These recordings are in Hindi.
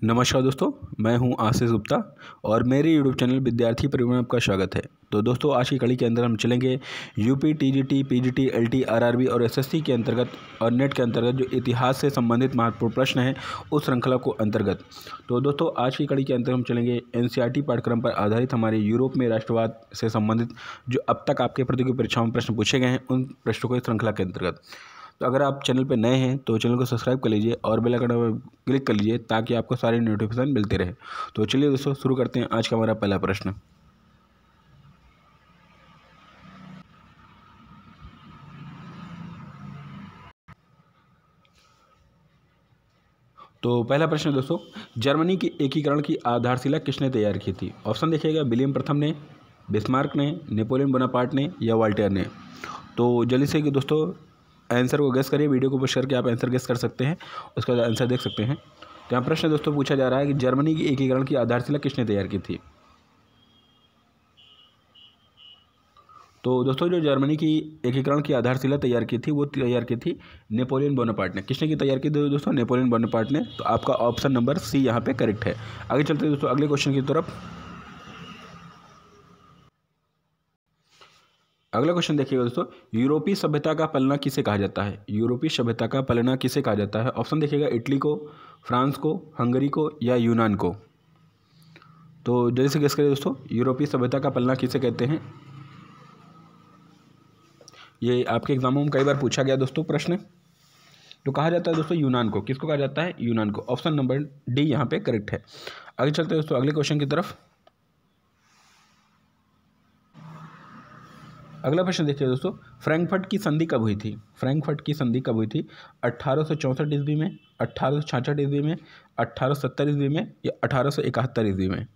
नमस्कार दोस्तों, मैं हूँ आशीष गुप्ता और मेरे यूट्यूब चैनल विद्यार्थी परिवहन आपका स्वागत है। तो दोस्तों, आज की कड़ी के अंदर हम चलेंगे UP TGT PGT LT RRB और एसएससी के अंतर्गत और नेट के अंतर्गत जो इतिहास से संबंधित महत्वपूर्ण प्रश्न हैं, उस श्रृंखला को अंतर्गत। तो दोस्तों, आज की कड़ी के अंदर हम चलेंगे एन पाठ्यक्रम पर आधारित हमारे यूरोप में राष्ट्रवाद से संबंधित जो अब तक आपके प्रतियोगी परीक्षाओं में प्रश्न पूछे गए हैं, उन प्रश्नों को इस श्रृंखला के अंतर्गत। तो अगर आप चैनल पर नए हैं तो चैनल को सब्सक्राइब कर लीजिए और बेल आइकन पर क्लिक कर लीजिए ताकि आपको सारे नोटिफिकेशन मिलते रहे। तो चलिए दोस्तों, शुरू करते हैं आज का हमारा पहला प्रश्न। तो पहला प्रश्न दोस्तों, जर्मनी की एकीकरण की आधारशिला किसने तैयार की थी? ऑप्शन देखिएगा, विलियम प्रथम ने, बिस्मार्क ने, नेपोलियन बोनापार्ट ने या वाल्टेयर ने। तो जल्दी से दोस्तों आंसर को गेस करिए वीडियो को पुश करके आप आंसर गेस कर सकते हैं, उसका आंसर देख सकते हैं। तो यहाँ प्रश्न दोस्तों पूछा जा रहा है कि जर्मनी की एकीकरण की आधारशिला किसने तैयार की थी? तो दोस्तों जो जर्मनी की एकीकरण की आधारशिला तैयार की थी, वो तैयार की थी नेपोलियन बोनापार्ट ने। किसने की तैयार की थी दोस्तों? नेपोलियन बोनापार्ट ने। तो आपका ऑप्शन नंबर सी यहाँ पे करेक्ट है। आगे चलते हैं दोस्तों, अगले क्वेश्चन की तरफ़। अगला क्वेश्चन देखिएगा दोस्तों, यूरोपीय सभ्यता का पलना किसे कहा जाता है? यूरोपीय सभ्यता का पलना किसे कहा जाता है? ऑप्शन देखिएगा इटली को फ्रांस को हंगरी को या यूनान को। तो जल्दी से गेस करिए दोस्तों, यूरोपीय सभ्यता का पलना किसे कहते हैं? ये आपके एग्जामों में कई बार पूछा गया दोस्तों प्रश्न। तो कहा जाता है दोस्तों यूनान को। किसको कहा जाता है? यूनान को। ऑप्शन नंबर डी यहाँ पे करेक्ट है। आगे चलते हैं दोस्तों, अगले क्वेश्चन की तरफ़। अगला प्रश्न देखिए दोस्तों, फ्रैंकफर्ट की संधि कब हुई थी? फ्रैंकफर्ट की संधि कब हुई थी? अट्ठारह सौ ईस्वी में अट्ठारह सौ ईस्वी में अट्ठारह सौ सत्तर ईस्वी में या अठारह सौ इकहत्तर ईस्वी में?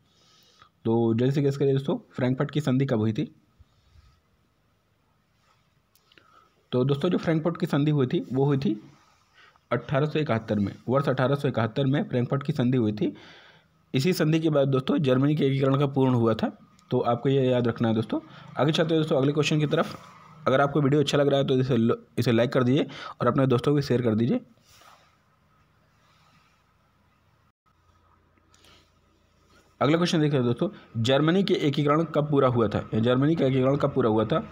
तो जल्दी से गेस करिए दोस्तों, फ्रैंकफर्ट की संधि कब हुई थी? तो दोस्तों, जो फ्रैंकफर्ट की संधि हुई थी, वो हुई थी अट्ठारह में, वर्ष अठारह सौ इकहत्तर में फ्रैंकफर्ट की संधि हुई थी। इसी संधि के बाद दोस्तों, जर्मनी के एकीकरण का पूर्ण हुआ था। तो आपको ये याद रखना है दोस्तों। आगे चलते हैं दोस्तों, अगले क्वेश्चन की तरफ़। अगर आपको वीडियो अच्छा लग रहा है तो इसे इसे लाइक कर दीजिए और अपने दोस्तों को शेयर कर दीजिए। अगला क्वेश्चन देखिए दोस्तों, जर्मनी के एकीकरण कब पूरा हुआ था? जर्मनी का एकीकरण कब पूरा हुआ था?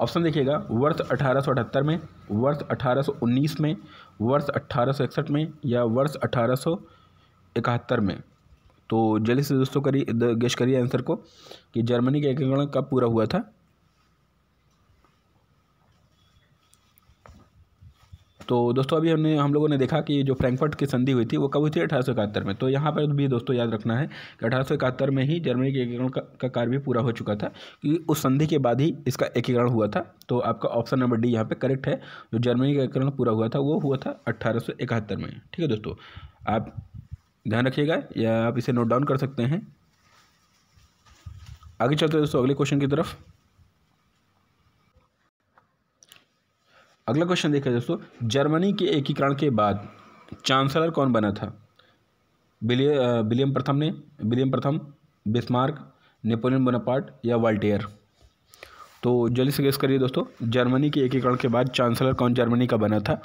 ऑप्शन देखिएगा, वर्ष अठारह में, वर्ष 1819 में, वर्ष अठारह में या वर्ष अठारह इकहत्तर में। तो जल्दी से दोस्तों करिए गेश करिए आंसर को कि जर्मनी का एकीकरण कब पूरा हुआ था? तो दोस्तों अभी हमने हम लोगों ने देखा कि जो फ्रैंकफर्ट की संधि हुई थी वो कब हुई थी? अठारह सौ इकहत्तर में। तो यहाँ पर भी दोस्तों याद रखना है कि अठारह सौ इकहत्तर में ही जर्मनी के एकीकरण का, का कार्य भी पूरा हो चुका था क्योंकि उस संधि के बाद ही इसका एकीकरण हुआ था। तो आपका ऑप्शन नंबर डी यहाँ पे करेक्ट है। जो जर्मनी का एकीकरण पूरा हुआ था वो हुआ था अट्ठारह में। ठीक है दोस्तों आप ध्यान रखिएगा, या आप इसे नोट डाउन कर सकते हैं। आगे चलते हैं दोस्तों, अगले क्वेश्चन की तरफ़। अगला क्वेश्चन देखिए दोस्तों, जर्मनी के एकीकरण के बाद चांसलर कौन बना था? विलियम प्रथम ने, विलियम प्रथम, बिस्मार्क, नेपोलियन बोनापार्ट या वाल्टेयर? तो जल्दी से गेस करिए दोस्तों, जर्मनी के एकीकरण के बाद चांसलर कौन जर्मनी का बना था?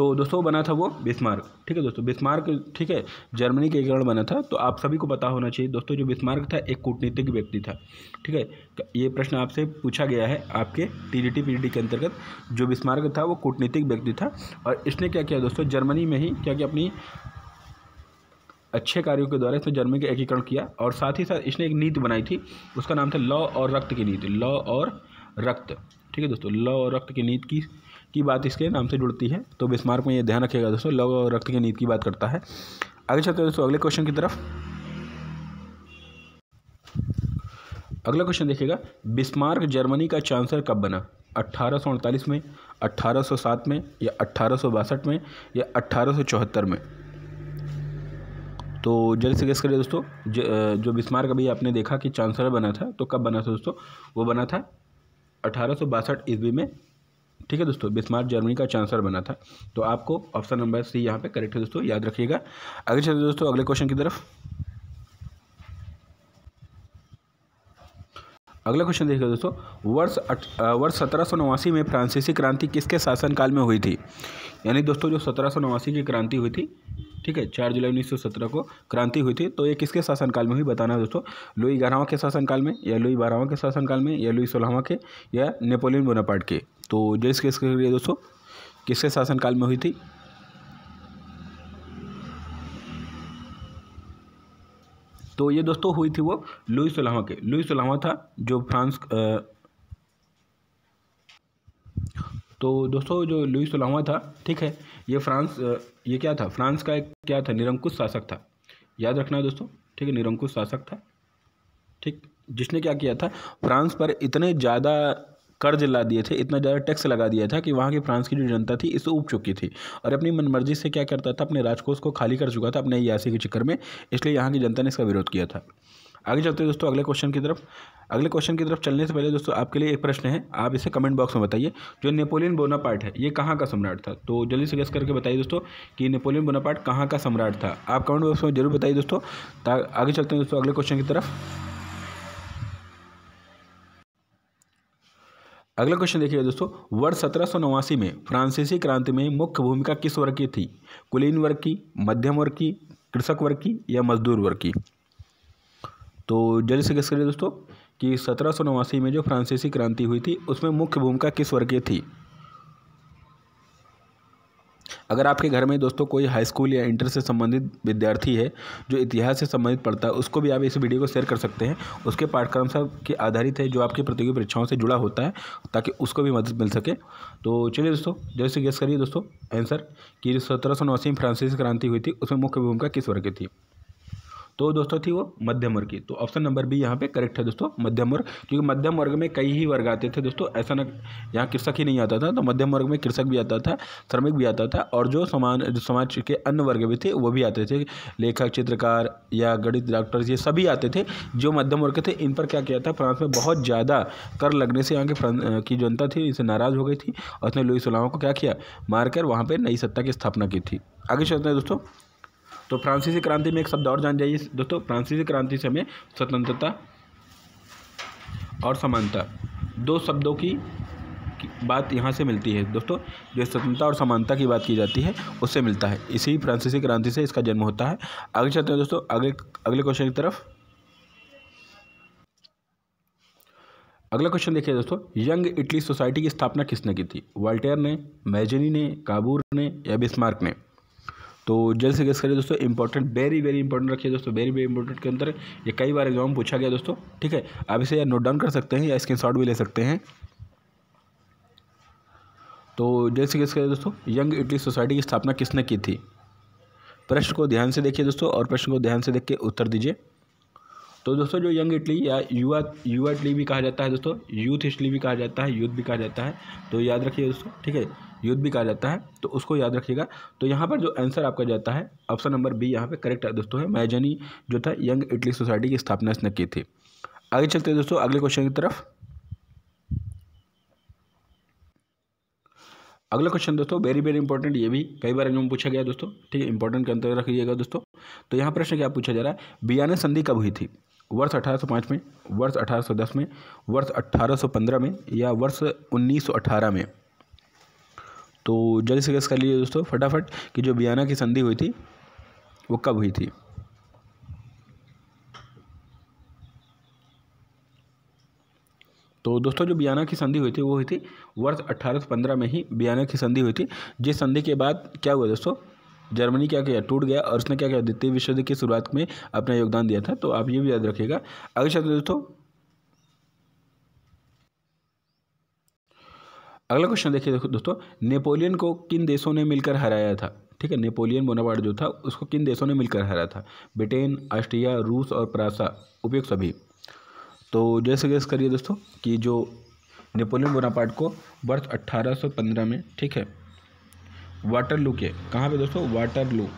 तो दोस्तों बना था वो बिस्मार्क ठीक है दोस्तों बिस्मार्क ठीक है, जर्मनी के एकीकरण बना था तो आप सभी को पता होना चाहिए दोस्तों, जो बिस्मार्क था, एक कूटनीतिक व्यक्ति था। ठीक है ये प्रश्न आपसे पूछा गया है आपके टी डी टी के अंतर्गत। जो बिस्मार्क था, वो कूटनीतिक व्यक्ति था, और इसने क्या किया दोस्तों, जर्मनी में ही क्या किया, अपनी अच्छे कार्यों के द्वारा इसने जर्मनी का एकीकरण किया, और साथ ही साथ इसने एक नीति बनाई थी, उसका नाम था लॉ और रक्त की नीति, लॉ और रक्त। ठीक है दोस्तों, लॉ और रक्त की नीति की की बात इसके नाम से जुड़ती है। तो बिस्मार्क में ये ध्यान रखिएगा दोस्तों, लव और रक्त की नीति की बात करता है। आगे चलते हैं दोस्तों, अगले क्वेश्चन की तरफ़। अगला क्वेश्चन देखिएगा, बिस्मार्क जर्मनी का चांसलर कब बना? अट्ठारह में 1807 में, या अट्ठारह में, या अट्ठारह में? तो जल्द से गेस करिए दोस्तों, जो बिस्मार्क अभी आपने देखा कि चांसलर बना था तो कब बना था दोस्तों? वो बना था अठारह ईस्वी में ठीक है दोस्तों बिस्मार्क जर्मनी का चांसलर बना था। तो आपको ऑप्शन नंबर सी यहाँ पे करेक्ट है दोस्तों, याद रखिएगा। आगे चलते दोस्तों, अगले क्वेश्चन की तरफ़। अगला क्वेश्चन देखिए दोस्तों, वर्ष वर्ष सत्रह में फ्रांसीसी क्रांति किसके शासनकाल में हुई थी? यानी दोस्तों, जो सत्रह की क्रांति हुई थी, ठीक है, चार जुलाई उन्नीस को क्रांति हुई थी तो ये किसके शासनकाल में हुई बताना है दोस्तों? लुई ग्यारहवा के शासनकाल में, या लुई बारहवा के शासनकाल में, या लुई सोलहवा के, या नेपोलियन बोनापार्ट के? तो जैसे किसके लिए दोस्तों, किसके शासनकाल में हुई थी? तो ये दोस्तों हुई थी वो लुई सोलहवा के। लुई सोलहवा था जो फ्रांस तो दोस्तों जो लुई सोलहवा था, ठीक है, ये फ्रांस ये क्या था? फ्रांस का एक क्या था? निरंकुश शासक था। याद रखना है दोस्तों, ठीक है, निरंकुश शासक था। ठीक, जिसने क्या किया था? फ्रांस पर इतने ज़्यादा कर्ज ला दिए थे, इतना ज़्यादा टैक्स लगा दिया था कि वहाँ की फ्रांस की जो जनता थी, इससे उब चुकी थी। और अपनी मनमर्जी से क्या करता था, अपने राजकोष को खाली कर चुका था अपने यासी के चक्कर में, इसलिए यहाँ की जनता ने इसका विरोध किया था। आगे चलते हैं दोस्तों, अगले क्वेश्चन की तरफ़, अगले क्वेश्चन की तरफ़ चलने से पहले दोस्तों, आपके लिए एक प्रश्न है, आप इसे कमेंट बॉक्स में बताइए, जो नेपोलियन बोनापार्ट है, ये कहाँ का सम्राट था? तो जल्दी से गेस करके बताइए दोस्तों, कि नेपोलियन बोनापार्ट कहाँ का सम्राट था। आप कमेंट बॉक्स में ज़रूर बताइए दोस्तों आगे चलते हैं दोस्तों, अगले क्वेश्चन की तरफ़। अगला क्वेश्चन देखिए दोस्तों, वर्ष सत्रह सौ नवासी में फ्रांसीसी क्रांति में मुख्य भूमिका किस वर्ग की थी? कुलीन वर्ग की, मध्यम वर्ग की, कृषक वर्ग की या मजदूर वर्ग की? तो जल्दी से गेस करिए दोस्तों कि सत्रह सौ नवासी में जो फ्रांसीसी क्रांति हुई थी, उसमें मुख्य भूमिका किस वर्ग की थी? अगर आपके घर में दोस्तों कोई हाई स्कूल या इंटर से संबंधित विद्यार्थी है, जो इतिहास से संबंधित पढ़ता है, उसको भी आप इस वीडियो को शेयर कर सकते हैं। उसके पाठ्यक्रम सब के आधारित है, जो आपकी प्रतियोगी परीक्षाओं से जुड़ा होता है, ताकि उसको भी मदद मिल सके। तो चलिए दोस्तों जैसे गेस करिए दोस्तों। आंसर कि जो सत्रह सौ नवासी में फ्रांसीसी क्रांति हुई थी, उसमें मुख्य भूमिका किस वर्ग की थी? तो दोस्तों थी वो, मध्यम वर्ग की। तो ऑप्शन नंबर बी यहाँ पे करेक्ट है दोस्तों, मध्यम वर्ग। क्योंकि मध्यम वर्ग में कई ही वर्ग आते थे दोस्तों, ऐसा ना, यहाँ कृषक ही नहीं आता था तो मध्यम वर्ग में कृषक भी आता था, श्रमिक भी आता था, और जो समान समाज के अन्य वर्ग भी थे, वो भी आते थे। लेखक, चित्रकार या गणित डॉक्टर ये सभी आते थे, जो मध्यम वर्ग थे, इन पर क्या किया था, फ्रांस में बहुत ज़्यादा कर लगने से यहाँ के की जनता थी, इनसे नाराज़ हो गई थी, और उसने लुई सलामा को क्या किया, मारकर वहाँ पर नई सत्ता की स्थापना की थी। आगे चलते हैं दोस्तों। तो फ्रांसीसी क्रांति में एक शब्द और जान जाइए। दोस्तों, फ्रांसीसी क्रांति से हमें स्वतंत्रता और समानता, दो शब्दों की बात यहाँ से मिलती है। दोस्तों, जो स्वतंत्रता और समानता की बात की जाती है, उससे मिलता है। इसी फ्रांसीसी क्रांति से इसका जन्म होता है। आगे चलते हैं दोस्तों, अगले अगले क्वेश्चन की तरफ़। अगला क्वेश्चन देखिए दोस्तों, यंग इटली सोसाइटी की स्थापना किसने की थी? वाल्टेयर ने मैजनी ने, काबूर ने या बिस्मार्क ने? तो जल्द से गेस करिए दोस्तों इंपॉर्टेंट वेरी वेरी इंपॉर्टेंट रखिए दोस्तों वेरी वेरी इंपॉर्टेंट के अंदर ये कई बार एग्ज़ाम पूछा गया दोस्तों, ठीक है? आप इसे या नोट डाउन कर सकते हैं या स्क्रीन भी ले सकते हैं। तो जैसे गेस करिए दोस्तों यंग इटली सोसाइटी की स्थापना किसने की थी? प्रश्न को ध्यान से देखिए दोस्तों और प्रश्न को ध्यान से देख के उत्तर दीजिए। तो दोस्तों, जो यंग इटली या युवा युवा इटली भी कहा जाता है दोस्तों, यूथ इटली भी कहा जाता है यूथ भी कहा जाता है तो याद रखिए दोस्तों, ठीक है, युद्ध भी कहा जाता है तो उसको याद रखिएगा। तो यहाँ पर जो आंसर आपका जाता है ऑप्शन नंबर बी यहाँ पे करेक्ट है दोस्तों है मैजनी जो था यंग इटली सोसाइटी की स्थापना इसने की थी। आगे चलते हैं दोस्तों, अगले क्वेश्चन की तरफ़। अगला क्वेश्चन दोस्तों वेरी वेरी इंपॉर्टेंट ये भी कई बार एग्ज़ाम पूछा गया दोस्तों, ठीक है इंपॉर्टेंट के अंतर रखिएगा दोस्तों। तो यहाँ प्रश्न क्या पूछा जा रहा है, बियाने संधि कब हुई थी? वर्ष 1805 में, वर्ष 1810 में, वर्ष 1815 में या वर्ष 1918 में। तो जल्दी से गेस कर लीजिए दोस्तों, फटाफट कि जो बियाना की संधि हुई थी, वो कब हुई थी? तो दोस्तों, जो बियाना की संधि हुई थी, वो हुई थी वर्ष 1815 में ही बियाना की संधि हुई थी। जिस संधि के बाद क्या हुआ दोस्तों? जर्मनी क्या किया टूट गया और उसने क्या किया द्वितीय विश्व युद्ध की शुरुआत में अपना योगदान दिया था तो आप ये भी याद रखिएगा। अगले शब्द दोस्तों, अगला क्वेश्चन देखिए देखो दोस्तों, नेपोलियन को किन देशों ने मिलकर हराया था? ठीक है, नेपोलियन बोनापार्ट जो था, उसको किन देशों ने मिलकर हराया था? ब्रिटेन, ऑस्ट्रिया, रूस और प्रासा उपयुक्त सभी। तो जैसे गैस करिए दोस्तों कि जो नेपोलियन बोनापार्ट को वर्ष 1815 में, ठीक है वाटरलू के कहाँ पे दोस्तों? वाटर लू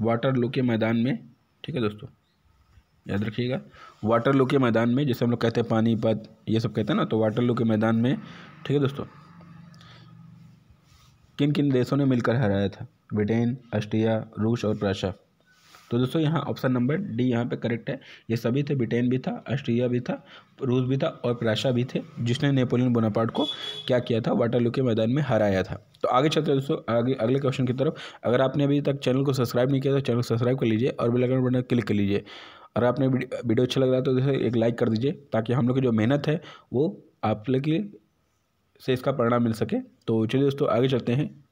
वाटर लू के मैदान में, ठीक है दोस्तों? याद रखिएगा। वाटर लू के मैदान में, जैसे हम लोग कहते हैं पानीपत, ये सब कहते हैं ना तो वाटर लू के मैदान में, ठीक है दोस्तों? किन किन देशों ने मिलकर हराया था? ब्रिटेन, ऑस्ट्रिया, रूस और प्राशा तो दोस्तों यहाँ ऑप्शन नंबर डी यहाँ पे करेक्ट है। ये सभी थे ब्रिटेन भी था ऑस्ट्रिया भी था रूस भी था और प्राशा भी थे, जिसने नेपोलियन बोनापार्ट को क्या किया था? वाटरलू के मैदान में हराया था। तो आगे चलते हैं दोस्तों, आगे, अगले क्वेश्चन की तरफ़। अगर आपने अभी तक चैनल को सब्सक्राइब नहीं किया तो चैनल को सब्सक्राइब कर लीजिए और बेल बटन क्लिक कर लीजिए। और आपने वीडियो अच्छा लग रहा है तो जैसे एक लाइक कर दीजिए ताकि हम लोग की जो मेहनत है वो आप लोग की से इसका परिणाम मिल सके। तो चलिए दोस्तों, आगे चलते हैं।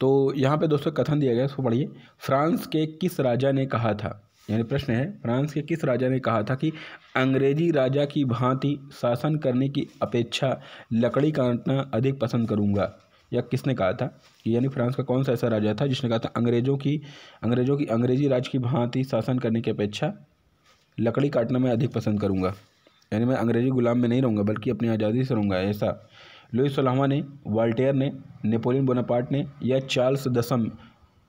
तो यहाँ पे दोस्तों कथन दिया गया इसको पढ़िए। फ्रांस के किस राजा ने कहा था? यानी प्रश्न है, फ्रांस के किस राजा ने कहा था कि अंग्रेज़ी राजा की भांति शासन करने की अपेक्षा लकड़ी काटना अधिक पसंद करूँगा? या किसने कहा था? यानी फ्रांस का कौन सा ऐसा राजा था जिसने कहा था, अंग्रेज़ों की अंग्रेज़ों की अंग्रेज़ी राज की भांति शासन करने की अपेक्षा लकड़ी काटना मैं अधिक पसंद करूँगा? यानी मैं अंग्रेज़ी गुलाम में नहीं रहूँगा, बल्कि अपनी आज़ादी से रहूँगा, ऐसा। लुइस सलामा ने, वाल्टेयर ने, नेपोलियन बोनापार्ट ने या चार्ल्स दसम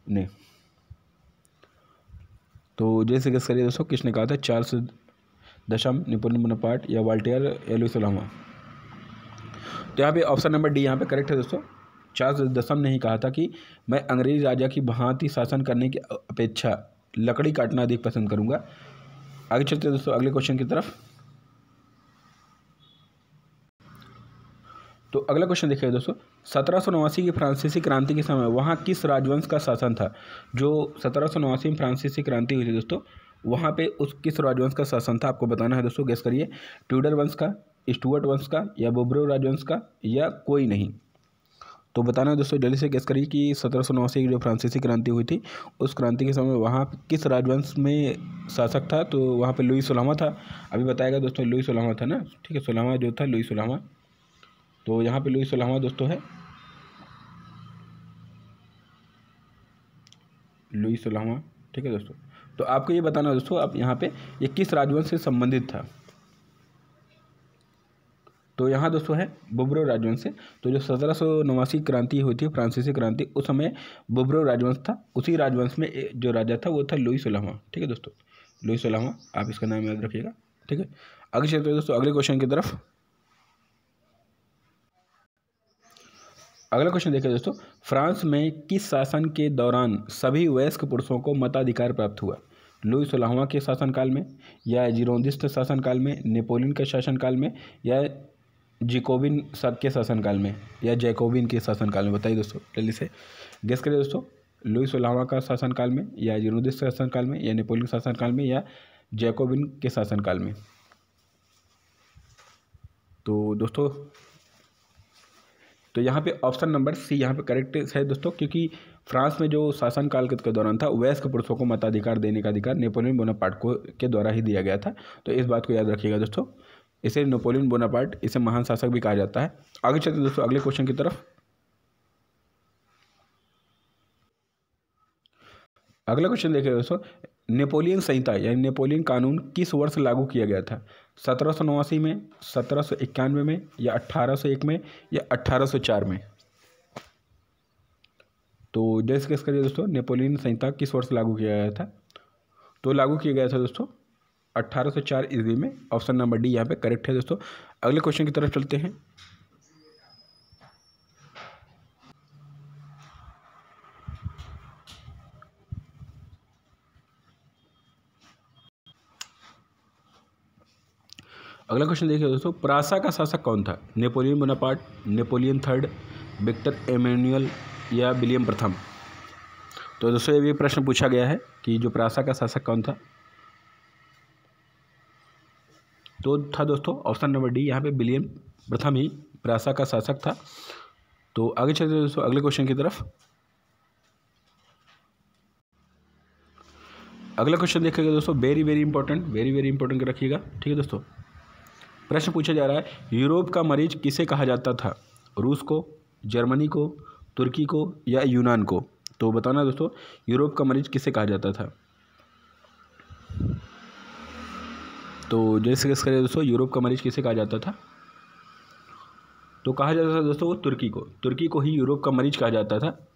ने? तो जैसे गस करिए दोस्तों, किसने कहा था? चार्ल्स दशम नेपोलियन बोनापार्ट या वाल्टेयर या लुइस सलामा तो यहाँ पे ऑप्शन नंबर डी यहाँ पे करेक्ट है दोस्तों। चार्ल्स दसम ने ही कहा था कि मैं अंग्रेज़ी राजा की भांति शासन करने की अपेक्षा लकड़ी काटना अधिक पसंद करूँगा। आगे चलते दोस्तों, अगले क्वेश्चन की तरफ़। तो अगला क्वेश्चन देखिए दोस्तों, सत्रह सौ नवासी की फ्रांसीसी क्रांति के समय वहाँ किस राजवंश का शासन था? जो सत्रह सौ नवासी में फ्रांसीसी क्रांति हुई थी दोस्तों, वहाँ पे उस किस राजवंश का शासन था? आपको बताना है दोस्तों गैस करिए। ट्यूडर वंश का, स्टुअर्ट वंश का, या बोब्रो राजवंश का, या कोई नहीं। तो बताना है दोस्तों, जल्दी से गैस करिए कि सत्रह सौ नवासी की जो फ्रांसीसी क्रांति हुई थी, उस क्रांति के समय वहाँ किस राजवंश में शासक था? तो वहाँ पे लुई सुलामा था। अभी बताएगा दोस्तों, लुई सुलामा था ना? ठीक है, सुलामा जो था, लुई सुलामा। तो यहाँ पे लुई सुलामा दोस्तों है। लुई सुलामा ठीक है दोस्तों? तो आपको ये बताना दोस्तों, आप यहाँ पे ये किस राजवंश से संबंधित था? तो यहाँ दोस्तों है बुब्रो राजवंश से। तो जो सत्रह सौ नवासी क्रांति हुई थी, फ्रांसीसी क्रांति, उस समय बुब्रो राजवंश था। उसी राजवंश में जो राजा था, वो था लुई सोलामा ठीक है दोस्तों? लुई सोलामा आप इसका नाम याद रखिएगा, ठीक है? आगे चलते दोस्तों, अगले क्वेश्चन की तरफ़। अगला क्वेश्चन देखिए दोस्तों, फ्रांस में किस शासन के दौरान सभी वयस्क पुरुषों को मताधिकार प्राप्त हुआ? लुई सोलहवा के शासनकाल में, या जीरोदिस्ट शासनकाल में, नेपोलियन के शासनकाल में, या जिकोबिन सब के शासनकाल में, या जैकोबिन के शासनकाल में? बताइए दोस्तों, जल्दी से। गेस करिए दोस्तों लुई सोलावा का शासनकाल में, या जीरोदिस शासनकाल में, या नेपोलियन शासनकाल में, या जैकोबिन के शासनकाल में? तो दोस्तों तो यहाँ पे ऑप्शन नंबर सी यहाँ पे करेक्ट है दोस्तों, क्योंकि फ्रांस में जो शासनकाल के दौरान था, वयस्क पुरुषों को मताधिकार देने का अधिकार नेपोलियन बोनापार्ट को, के द्वारा ही दिया गया था। तो इस बात को याद रखिएगा दोस्तों। इसे नेपोलियन बोनापार्ट, इसे महान शासक भी कहा जाता है। आगे चलते दोस्तों, अगले क्वेश्चन की तरफ़। अगला क्वेश्चन देखिए दोस्तों, नेपोलियन संहिता, यानी नेपोलियन कानून किस वर्ष लागू किया गया था? सत्रह सौ नवासी में, सत्रह सौ इक्यानवे में, या अट्ठारह में, या अट्ठारह में? तो जैसे करिए दोस्तों, नेपोलियन संहिता किस वर्ष लागू किया गया था? तो लागू किया गया था दोस्तों 1804 ईस्वी में। ऑप्शन नंबर डी यहाँ पे करेक्ट है दोस्तों। अगले क्वेश्चन की तरफ़ चलते हैं। अगला क्वेश्चन देखिए दोस्तों, प्रासा का शासक कौन था? Napoleon Bonaparte, Napoleon third, Victor Emmanuel या विलियम प्रथम? तो दोस्तों, ये भी प्रश्न पूछा गया है कि जो प्रासा का शासक कौन था? तो था दोस्तों, ऑप्शन नंबर डी, यहाँ पे विलियम प्रथम ही प्रासा का शासक था। तो आगे चलते दोस्तों, अगले क्वेश्चन की तरफ़। अगला क्वेश्चन देखिएगा दोस्तों very very important very very important रखिएगा, ठीक है दोस्तों? प्रश्न पूछा जा रहा है, यूरोप का मरीज़ किसे कहा जाता था? रूस को, जर्मनी को, तुर्की को या यूनान को? तो बताना दोस्तों, यूरोप का मरीज़ किसे कहा जाता था? तो जैसे करें दोस्तों, यूरोप का मरीज़ किसे कहा जाता था? तो कहा जाता था दोस्तों वो तुर्की को। तुर्की को ही यूरोप का मरीज़ कहा जाता था।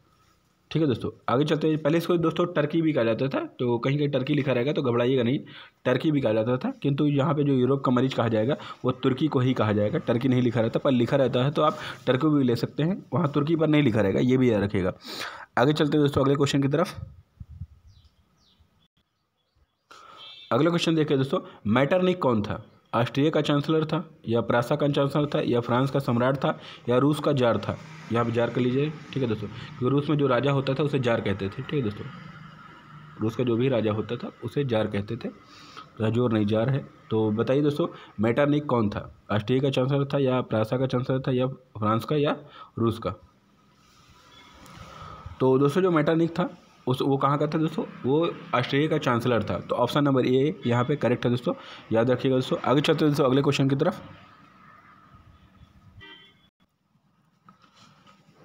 ठीक है दोस्तों, आगे चलते हैं। पहले इसको दोस्तों टर्की भी कहा जाता था तो कहीं कहीं टर्की लिखा रहेगा तो घबराइएगा नहीं। टर्की भी कहा जाता था, किंतु यहाँ पे जो यूरोप का मरीज़ कहा जाएगा, वो तुर्की को ही कहा जाएगा। टर्की नहीं लिखा रहता, पर लिखा रहता है तो आप टर्की भी ले सकते हैं। वहाँ तुर्की पर नहीं लिखा रहेगा, ये भी याद रखेगा आगे चलते हैं दोस्तों, अगले क्वेश्चन की तरफ़। अगला क्वेश्चन देखिए दोस्तों मैटरनिक कौन था? ऑस्ट्रिया का चांसलर था, या प्रासा का चांसलर था, या फ्रांस का सम्राट था, या रूस का जार था। यहाँ पर जार कर लीजिए, ठीक है दोस्तों? क्योंकि रूस में जो राजा होता था, उसे जार कहते थे, ठीक है दोस्तों? रूस का जो भी राजा होता था, उसे जार कहते थे। राजोर नहीं, जार है। तो बताइए दोस्तों, मैटरनिक कौन था? ऑस्ट्रिया का चांसलर था, या प्रासा का चांसलर था, या फ्रांस का, या रूस का? तो दोस्तों, जो मैटरनिक था उस, वो कहाँ का था दोस्तों? वो ऑस्ट्रेलिया का चांसलर था। तो ऑप्शन नंबर ए यहाँ पे करेक्ट है दोस्तों। याद रखिएगा दोस्तों। आगे चलते दोस्तों अगले क्वेश्चन की तरफ़।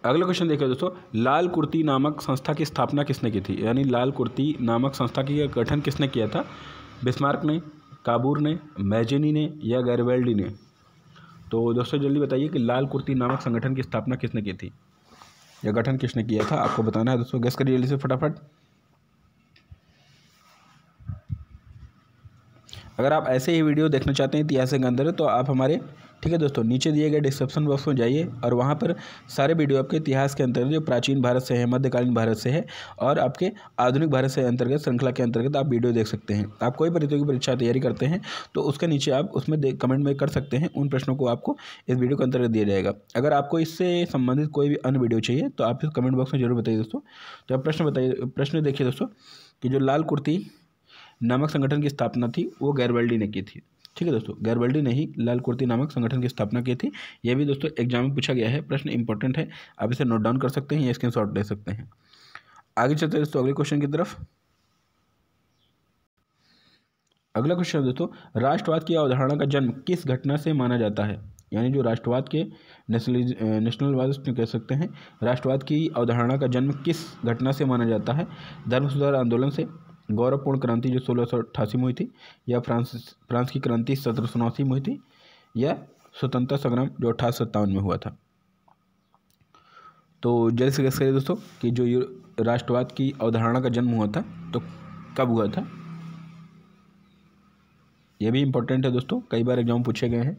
अगला क्वेश्चन देखिए दोस्तों। लाल कुर्ती नामक संस्था की स्थापना किसने की थी? यानी लाल कुर्ती नामक संस्था की गठन किसने किया था? बिस्मार्क ने, काबूर ने, मैजेनी ने या गैरवेल्डी ने? तो दोस्तों जल्दी बताइए कि लाल कुर्ती नामक संगठन की स्थापना किसने की थी? या गठन किसने किया था आपको बताना है। दोस्तों गैस करिए जल्दी से फटाफट। अगर आप ऐसे ही वीडियो देखना चाहते हैं इतिहास के अंदर तो आप हमारे, ठीक है दोस्तों, नीचे दिए गए डिस्क्रिप्शन बॉक्स में जाइए और वहाँ पर सारे वीडियो आपके इतिहास के अंतर्गत जो प्राचीन भारत से है, मध्यकालीन भारत से है, और आपके आधुनिक भारत से अंतर्गत, श्रृंखला के अंतर्गत आप वीडियो देख सकते हैं। आप कोई प्रतियोगी परीक्षा तैयारी करते हैं तो उसके नीचे आप उसमें कमेंट में कर सकते हैं, उन प्रश्नों को आपको इस वीडियो के अंतर्गत दिया जाएगा। अगर आपको इससे संबंधित कोई भी अन्य वीडियो चाहिए तो आप इस कमेंट बॉक्स में ज़रूर बताइए दोस्तों। तो आप प्रश्न बताइए, प्रश्न देखिए दोस्तों, कि जो लाल कुर्ती नामक संगठन की स्थापना थी, वो गैरवेल्डी ने की थी। ठीक है दोस्तों, गैरबल्डी ने ही लाल कुर्ती नामक संगठन की स्थापना की थी। यह भी दोस्तों एग्ज़ाम में पूछा गया है, प्रश्न इंपॉर्टेंट है, आप इसे नोट डाउन कर सकते हैं या स्क्रीन शॉट ले सकते हैं। आगे चलते हैं दोस्तों, अगले क्वेश्चन की तरफ़। अगला क्वेश्चन दोस्तों, राष्ट्रवाद की अवधारणा का जन्म किस घटना से माना जाता है? यानी जो राष्ट्रवाद के नेशनलिज नेशनलवाद कह सकते हैं, राष्ट्रवाद की अवधारणा का जन्म किस घटना से माना जाता है? धर्म सुधार आंदोलन से गौरवपूर्ण क्रांति जो सोलह सौ अट्ठासी में हुई थी, या फ्रांस फ्रांस की क्रांति सत्रह सौ उनासी में हुई थी, या स्वतंत्रता संग्राम जो अठारह सत्तावन में हुआ था। तो जल्द से गैस करिए दोस्तों कि जो राष्ट्रवाद की अवधारणा का जन्म हुआ था तो कब हुआ था? यह भी इम्पोर्टेंट है दोस्तों, कई बार एग्ज़ाम पूछे गए हैं।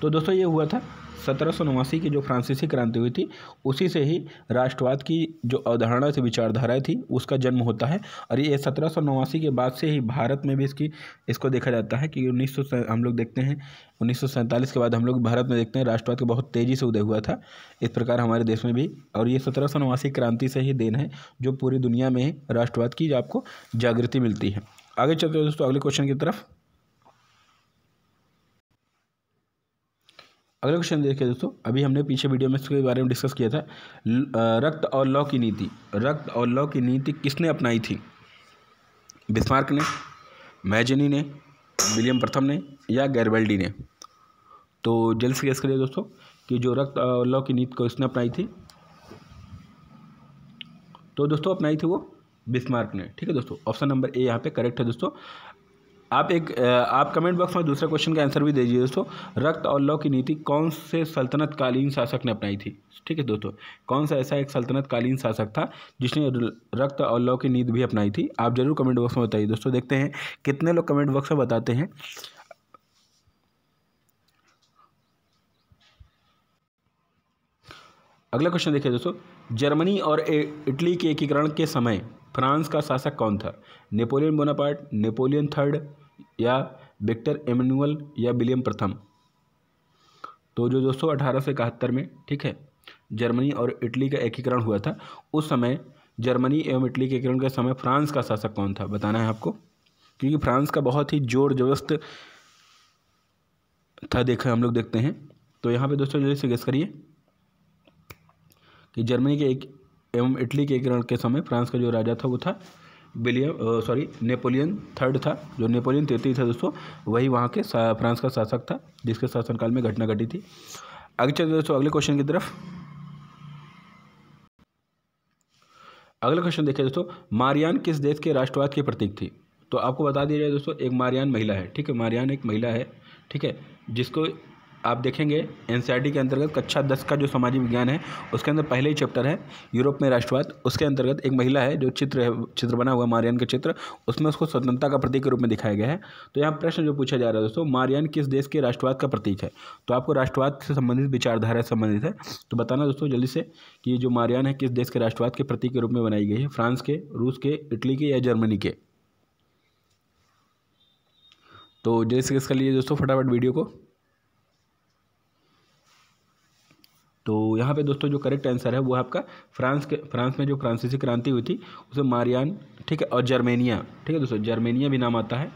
तो दोस्तों ये हुआ था सत्रह सौ नवासी की जो फ्रांसीसी क्रांति हुई थी, उसी से ही राष्ट्रवाद की जो अवधारणा से विचारधाराएँ थी, उसका जन्म होता है। और ये सत्रह सौ नवासी के बाद से ही भारत में भी इसकी, इसको देखा जाता है कि उन्नीस सौ हम लोग देखते हैं, उन्नीस सौ सैंतालीस के बाद हम लोग भारत में देखते हैं, राष्ट्रवाद का बहुत तेज़ी से उदय हुआ था। इस प्रकार हमारे देश में भी, और ये सत्रह सौ नवासी क्रांति से ही देन है, जो पूरी दुनिया में राष्ट्रवाद की आपको जागृति मिलती है। आगे चलते हैं दोस्तों, अगले क्वेश्चन की तरफ़। अगला क्वेश्चन देखिए दोस्तों, अभी हमने पीछे वीडियो में इसके बारे में डिस्कस किया था रक्त और लॉ की नीति। रक्त और लॉ की नीति किसने अपनाई थी? बिस्मार्क ने, मैजनी ने, विलियम प्रथम ने या गैरवेल्डी ने? तो जल्द से गेस करिए दोस्तों कि जो रक्त और लॉ की नीति को इसने अपनाई थी? तो दोस्तों, अपनाई थी वो बिस्मार्क ने। ठीक है दोस्तों ऑप्शन नंबर ए यहाँ पे करेक्ट है दोस्तों। आप एक आप कमेंट बॉक्स में दूसरे क्वेश्चन का आंसर भी दे दीजिए दोस्तों। रक्त और लौ की नीति कौन से सल्तनत कालीन शासक ने अपनाई थी? ठीक है दोस्तों, कौन सा ऐसा एक सल्तनत कालीन शासक था जिसने रक्त और लौ की नीति भी अपनाई थी? आप ज़रूर कमेंट बॉक्स में बताइए दोस्तों, देखते हैं कितने लोग कमेंट बॉक्स में बताते हैं। अगला क्वेश्चन देखिए दोस्तों, जर्मनी और इटली के एकीकरण के समय फ्रांस का शासक कौन था? नेपोलियन बोनापार्ट, नेपोलियन थर्ड, या विक्टर एमनुअल, या विलियम प्रथम? तो जो दोस्तों अठारह सौ इकहत्तर में, ठीक है, जर्मनी और इटली का एकीकरण हुआ था, उस समय जर्मनी एवं इटली के एकीकरण के समय फ्रांस का शासक कौन था? बताना है आपको, क्योंकि फ्रांस का बहुत ही ज़ोर ज़बरदस्त था, देखा हम लोग देखते हैं। तो यहाँ पे दोस्तों, जल्दी से गेस करिए कि जर्मनी के एक एवं इटली के एकीकरण के समय फ्रांस का जो राजा था, वो था विलियम सॉरी नेपोलियन थर्ड था। जो नेपोलियन तृतीय था दोस्तों, वही वहाँ के फ्रांस का शासक था, जिसके शासनकाल में घटना घटी थी। आगे चलते दोस्तों, अगले क्वेश्चन की तरफ़। अगला क्वेश्चन देखिए दोस्तों, मारियान किस देश के राष्ट्रवाद की प्रतीक थी? तो आपको बता दिया जाए दोस्तों, एक मारियान महिला है, ठीक है? मारियान एक महिला है, ठीक है? जिसको आप देखेंगे एन के अंतर्गत कक्षा दस का जो सामाजिक विज्ञान है, उसके अंदर पहले ही चैप्टर है, यूरोप में राष्ट्रवाद। उसके अंतर्गत एक महिला है, जो चित्र है, चित्र बना हुआ, मारियान का चित्र। उसमें उसको स्वतंत्रता का प्रतीक के रूप में दिखाया गया है। तो यहाँ प्रश्न जो पूछा जा रहा है दोस्तों, मारियान किस देश के राष्ट्रवाद का प्रतीक है? तो आपको राष्ट्रवाद से संबंधित विचारधारा संबंधित है। तो बताना दोस्तों जल्दी से कि जो मारियान है, किस देश के राष्ट्रवाद के प्रतीक के रूप में बनाई गई है? फ्रांस के, रूस के, इटली के या जर्मनी के? तो जैसे किसका लिए दोस्तों फटाफट वीडियो को तो यहाँ पे दोस्तों जो करेक्ट आंसर है, वो आपका फ्रांस के, फ्रांस में जो फ्रांसीसी क्रांति हुई थी, उसे मारियान, ठीक है, और जर्मेनिया, ठीक है दोस्तों, जर्मेनिया भी नाम आता है।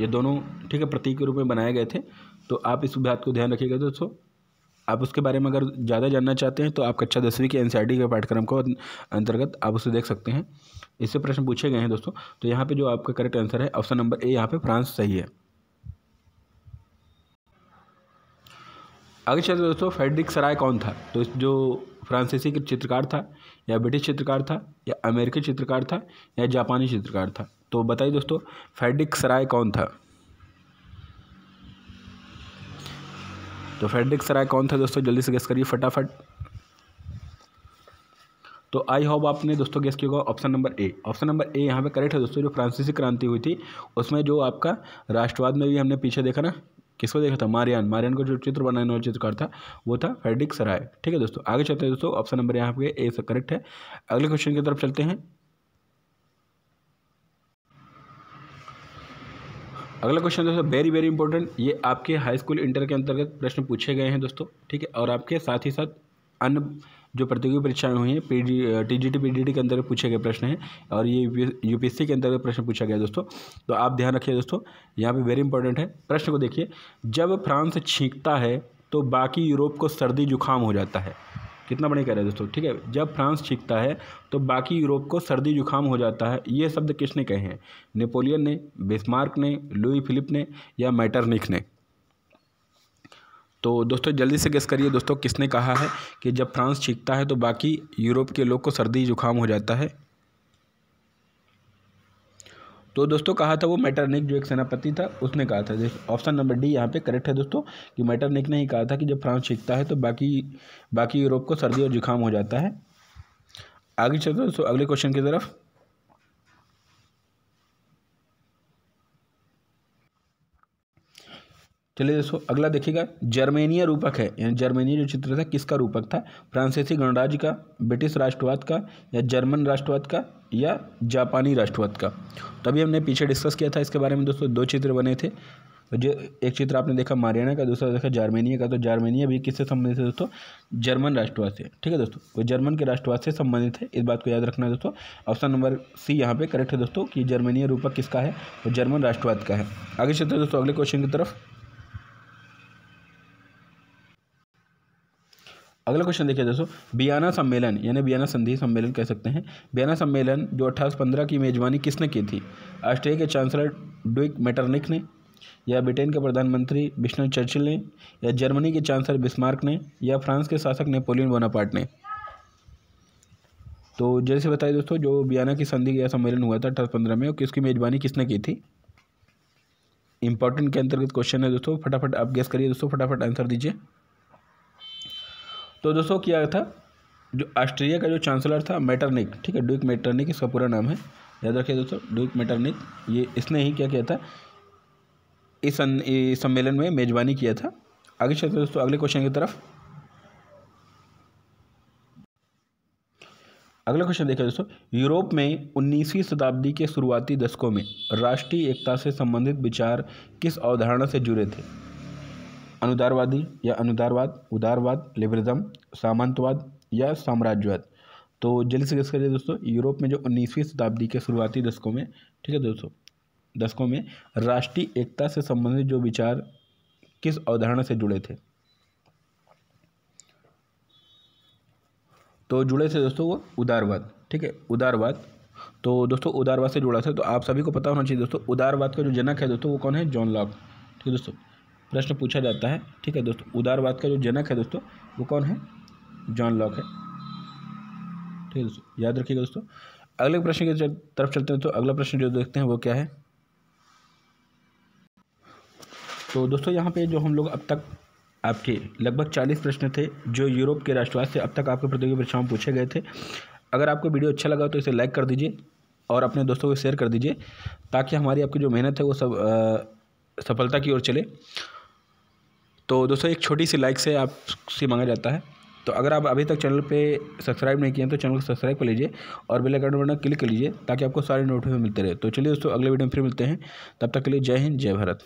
ये दोनों, ठीक है, प्रतीक के रूप में बनाए गए थे। तो आप इस बात को ध्यान रखिएगा दोस्तों। आप उसके बारे में अगर ज़्यादा जानना चाहते हैं तो आप कक्षा दसवीं के एन के पाठ्यक्रम को अंतर्गत आप उसे देख सकते हैं। इससे प्रश्न पूछे गए हैं दोस्तों। तो यहाँ पे जो आपका करेक्ट आंसर है ऑप्शन नंबर ए यहाँ पे फ्रांस सही है। आगे चलते दोस्तों फेडरिक सराय कौन था? तो जो फ्रांसीसी चित्रकार था, या ब्रिटिश चित्रकार था, या अमेरिकी चित्रकार था, या जापानी चित्रकार था? तो बताइए दोस्तों फेडरिक सराय कौन था? तो फेडरिक सराय कौन था दोस्तों? जल्दी से गेस करिए फटाफट। तो आई होप आपने दोस्तों गेस किया होगा। Option number A option number A यहाँ पे करेक्ट है दोस्तों, जो फ्रांसीसी क्रांति हुई थी, उसमें जो आपका राष्ट्रवाद में भी हमने पीछे देखा ना किसको देखा था? मारियान। मारियान को जो चित्र बनाने वाला चित्रकार था, वो था फेडिक सराय ठीक है दोस्तों, आगे चलते हैं दोस्तों, ऑप्शन नंबर यहाँ पे ए से करेक्ट है। अगले क्वेश्चन की तरफ़ चलते हैं। अगला क्वेश्चन दोस्तों वेरी वेरी इंपॉर्टेंट ये आपके हाई स्कूल इंटर के अंतर्गत प्रश्न पूछे गए हैं दोस्तों, ठीक है, और आपके साथ ही साथ अन्य जो प्रतियोगी परीक्षाएँ हुई हैं P D T G T P D T के अंदर पूछे गए प्रश्न हैं और ये यू पी एस सी के अंतर्गत प्रश्न पूछा गया दोस्तों। तो आप ध्यान रखिए दोस्तों, यहाँ पे वेरी इंपॉर्टेंट है, प्रश्न को देखिए। जब फ्रांस छींकता है तो बाकी यूरोप को सर्दी जुकाम हो जाता है। कितना बड़े कह रहे हैं दोस्तों, ठीक है? जब फ्रांस छींकता है तो बाकी यूरोप को सर्दी जुकाम हो जाता है। ये शब्द किसने कहे हैं? नेपोलियन ने, बिस्मार्क ने, लुई फिलिप ने या मैटरनिक ने? तो दोस्तों, जल्दी से गेस करिए दोस्तों, किसने कहा है कि जब फ्रांस छींकता है तो बाकी यूरोप के लोग को सर्दी जुकाम हो जाता है? तो दोस्तों, कहा था वो मैटरनिक, जो एक सेनापति था, उसने कहा था। ऑप्शन नंबर डी यहाँ पे करेक्ट है दोस्तों, कि मैटरनिक ने ही कहा था कि जब फ्रांस छींकता है तो बाकी बाकी यूरोप को सर्दी और जुकाम हो जाता है। आगे चलते दोस्तों, अगले क्वेश्चन की तरफ़। चलिए दोस्तों, अगला देखिएगा, जर्मेनिया रूपक है। यानी जर्मेनिया जो चित्र था, किसका रूपक था? फ्रांसीसी गणराज्य का, ब्रिटिश राष्ट्रवाद का, या जर्मन राष्ट्रवाद का, या जापानी राष्ट्रवाद का? तभी हमने पीछे डिस्कस किया था, इसके बारे में दोस्तों दो चित्र बने थे। तो जो एक चित्र आपने देखा मारियाना का, दूसरा देखा जर्मेनिया का। तो जर्मेनिया भी किससे संबंधित है दोस्तों? जर्मन राष्ट्रवाद से। ठीक है दोस्तों? वो जर्मन के राष्ट्रवाद से संबंधित है। इस बात को याद रखना है दोस्तों। ऑप्शन नंबर सी यहाँ पे करेक्ट है दोस्तों, कि जर्मेनिया रूपक किसका है? वो जर्मन राष्ट्रवाद का है। आगे चलते दोस्तों, अगले क्वेश्चन की तरफ़। अगला क्वेश्चन देखिए दोस्तों, बियाना सम्मेलन, यानी बियाना संधि सम्मेलन कह सकते हैं। बियाना सम्मेलन जो अट्ठाईस पंद्रह की मेजबानी किसने की थी? ऑस्ट्रेलिया के चांसलर डुइक मेटरनिक ने, या ब्रिटेन के प्रधानमंत्री विष्णु चर्चिल ने, या जर्मनी के चांसलर बिस्मार्क ने, या फ्रांस के शासक नेपोलियन बोनापार्ट ने? तो जैसे बताइए दोस्तों, जो बियाना की संधि या सम्मेलन हुआ था अट्ठाईस पंद्रह में, किसकी मेजबानी किसने की थी? इंपॉर्टेंट के अंतर्गत क्वेश्चन है दोस्तों, फटाफट आप गेस करिए दोस्तों, फटाफट आंसर दीजिए। तो दोस्तों क्या था, जो ऑस्ट्रिया का जो चांसलर था मेटरनिक, ठीक है, ड्यूक मेटरनिक, इसका पूरा नाम है। याद रखिए दोस्तों, ड्यूक मेटरनिक, ये इसने ही क्या किया था, इस सम्मेलन में मेजबानी किया था। आगे चलते दोस्तों, अगले क्वेश्चन की तरफ़। अगला क्वेश्चन देखिए दोस्तों, यूरोप में 19वीं शताब्दी के शुरुआती दशकों में राष्ट्रीय एकता से संबंधित विचार किस अवधारणा से जुड़े थे? अनुदारवादी या अनुदारवाद, उदारवाद लिबरिज्म सामंतवाद या साम्राज्यवाद। तो जल्दी से करिए दोस्तों, यूरोप में जो उन्नीसवीं शताब्दी के शुरुआती दशकों में, ठीक है दोस्तों, दशकों में राष्ट्रीय एकता से संबंधित जो विचार किस अवधारणा से जुड़े थे? तो जुड़े थे दोस्तों वो उदारवाद, ठीक है, उदारवाद। तो दोस्तों, उदारवाद से जुड़ा था तो आप सभी को पता होना चाहिए दोस्तों, उदारवाद का जो जनक है दोस्तों, वो कौन है? जॉन लॉक ठीक है दोस्तों। प्रश्न पूछा जाता है। ठीक है दोस्तों उदारवाद का जो जनक है दोस्तों, वो कौन है? जॉन लॉक है। ठीक है दोस्तों, याद रखिएगा दोस्तों। अगले प्रश्न की तरफ़ चलते हैं तो अगला प्रश्न जो देखते हैं वो क्या है? तो दोस्तों, यहाँ पे जो हम लोग अब तक आपके लगभग चालीस प्रश्न थे, जो यूरोप के राष्ट्रवाद से अब तक आपके प्रतियोगी परीक्षाओं में पूछे गए थे। अगर आपको वीडियो अच्छा लगा तो इसे लाइक कर दीजिए और अपने दोस्तों को शेयर कर दीजिए, ताकि हमारी आपकी जो मेहनत है वो सब सफलता की ओर चले। तो दोस्तों, एक छोटी सी लाइक से आपसे मांगा जाता है। तो अगर आप अभी तक चैनल पे सब्सक्राइब नहीं किए हैं तो चैनल को सब्सक्राइब कर लीजिए और बेल आइकन बटन क्लिक कर लीजिए ताकि आपको सारे नोटिफिकेशन मिलते रहे। तो चलिए दोस्तों, अगले वीडियो में फिर मिलते हैं। तब तक के लिए जय हिंद, जय भारत।